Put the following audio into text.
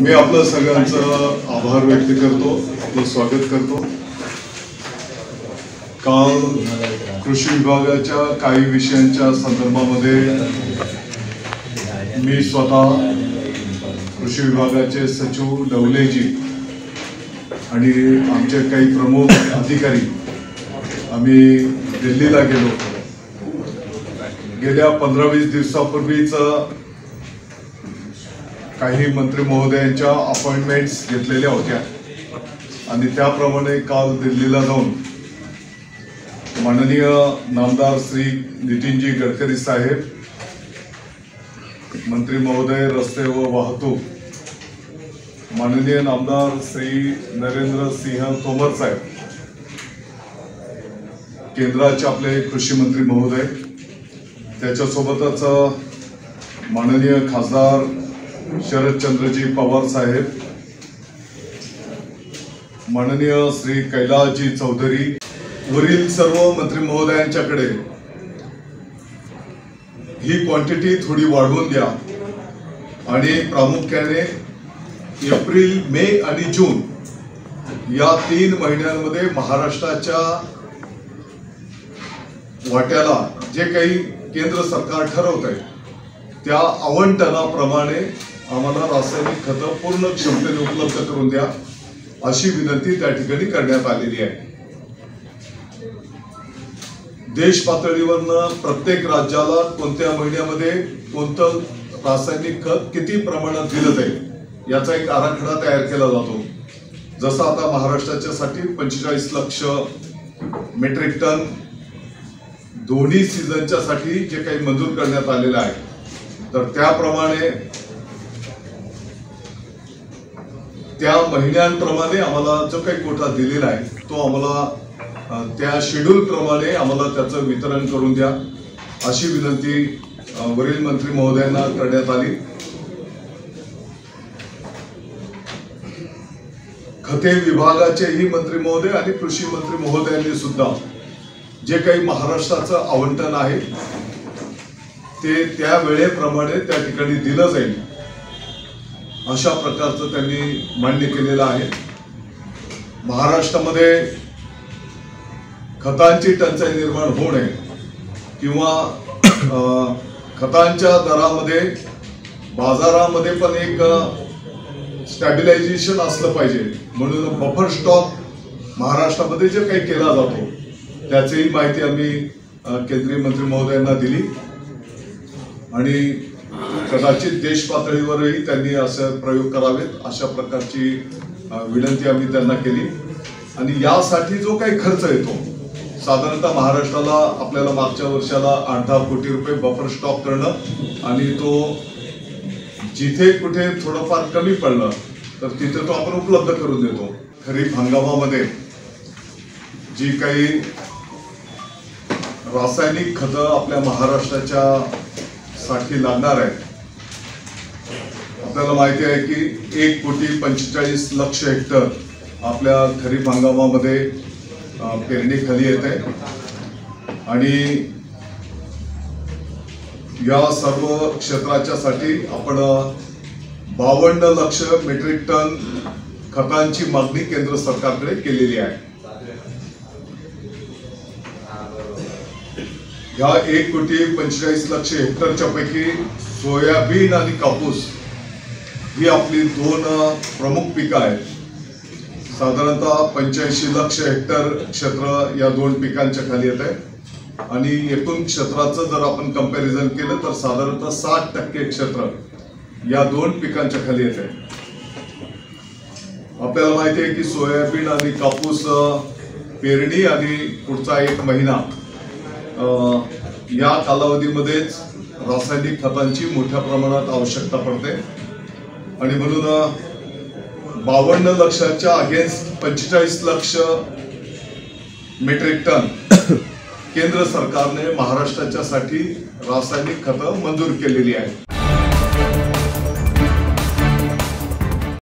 मी आपलं सगळ्यांचं आभार व्यक्त करतो आपलं स्वागत करतो. काल कृषी विभागाच्या काही विषयांच्या संदर्भामध्ये मी स्वतः कृषी विभागाचे सचिव डवलेजी आणि आमचे काही प्रमुख अधिकारी आम्ही दिल्लीला गेलो. गेल्या पंधरा वीस दिवसापूर्वीचं काही मंत्री महोदयांच्या अपॉइंटमेंट्स घेतलेल्या होत्या. आणि त्याप्रमाणे काल दिल्लीला जाऊन माननीय नामदार श्री नितीनजी गडकरी साहेब मंत्री महोदय रस्ते व वाहतूक माननीय नामदार श्री नरेंद्र सिंह तोमर साहेब केंद्राचे आपले कृषी मंत्री महोदय त्याच्यासोबतच माननीय खासदार शरदचंद्रजी पवार साहेब. माननीय श्री कैलासजी चौधरी वरील सर्व मंत्री महोदयांच्याकडे ही क्वांटिटी थोडी वाढवून द्या. आणि प्रामुख्याने एप्रिल मे आणि जून या तीन महिन्यांमध्ये महाराष्ट्राच्या वाट्याला जे काही केंद्र सरकार ठरवत आहे त्या आवंटनाप्रमाणे आम्हाला रासायनिक खतं पूर्ण क्षमतेने उपलब्ध करून द्या अशी विनंती त्या ठिकाणी करण्यात आलेली आहे. देश पातळीवरनं प्रत्येक राज्याला कोणत्या महिन्यामध्ये कोणतं रासायनिक खत किती प्रमाणात दिलं जाईल याचा एक आराखडा तयार केला जातो. जसं आता महाराष्ट्राच्या साठी पंचेचाळीस लक्ष मेट्रिक टन दोन्ही सीझनच्या साठी जे काही मंजूर करण्यात आलेलं आहे. तर त्याप्रमाणे त्या महिन्यांप्रमाणे आम्हाला जो काही कोटा दिलेला आहे तो आम्हाला त्या शेड्यूल प्रमाणे आम्हाला त्याचं वितरण करून द्या अशी विनंती वरील मंत्री महोदयांना करण्यात आली. खते विभागाचेही मंत्री महोदय आणि कृषी मंत्री महोदयांनी सुद्धा जे काही महाराष्ट्राचं आवंटन आहे ते त्या वेळेप्रमाणे त्या ठिकाणी दिलं जाईल. अशा प्रकारचं त्यांनी मान्य केलेलं आहे. महाराष्ट्रामध्ये खतांची टंचाई निर्माण होऊ नये किंवा खतांच्या दरामध्ये बाजारामध्ये पण एक स्टॅबिलायझेशन असलं पाहिजे. म्हणून बफर स्टॉक महाराष्ट्रामध्ये जे काही केला जातो त्याचीही माहिती आम्ही केंद्रीय मंत्री महोदयांना दिली. आणि कदाचित देश पातळीवरही त्यांनी असं प्रयोग करावेत अशा प्रकारची विनंती आम्ही त्यांना केली. आणि यासाठी जो काही खर्च येतो साधारणतः महाराष्ट्राला आपल्याला मागच्या वर्षाला आठ दहा कोटी रुपये बफर स्टॉक करणं आणि तो जिथे कुठे थोडंफार कमी पडलं तर तिथे तो आपण उपलब्ध करून देतो. खरीप हंगामामध्ये जी काही रासायनिक खतं आपल्या महाराष्ट्राच्या साठी लागणार आहे. आपल्याला माहिती आहे की एक कोटी पंचेचाळीस लक्ष हेक्टर आपल्या खरीप हंगामामध्ये पेरणी पेरणीखाली येत. आहे आणि या सर्व क्षेत्राच्यासाठी आपण बावन्न लक्ष मेट्रिक टन खतांची मागणी केंद्र सरकारकडे केलेली आहे. या एक कोटी पंचेचाळीस लक्ष हेक्टरच्या पैकी सोयाबीन आणि कापूस ही आपली दोन प्रमुख पिकं आहेत. साधारणतः पंच्याऐंशी लक्ष हेक्टर क्षेत्र या दोन पिकांच्या खाली येत आहे. आणि एकूण क्षेत्राचं जर आपण कंपॅरिझन केलं तर साधारणतः साठ टक्के क्षेत्र या दोन पिकांच्या खाली येत आहे. आपल्याला माहिती आहे की सोयाबीन आणि कापूस पेरणी आणि पुढचा एक महिना या कालावधीमध्येच रासायनिक खतांची मोठ्या प्रमाणात आवश्यकता पडते. आणि म्हणून बावन्न लक्षाच्या अगेन्स्ट पंचेचाळीस लक्ष मेट्रिक टन केंद्र सरकारने महाराष्ट्राच्या साठी रासायनिक खतं मंजूर केलेली आहेत.